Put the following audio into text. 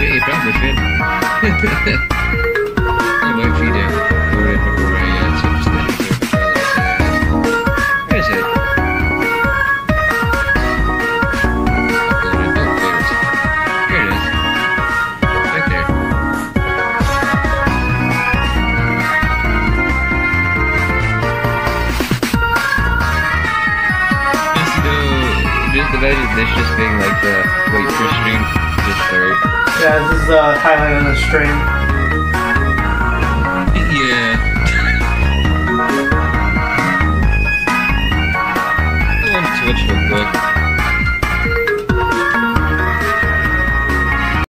It. I might feed it. Remember where is it? Here it is. Right there. Just. Just just being like the wait for. Yeah, this is uh, highlight on the stream. Yeah.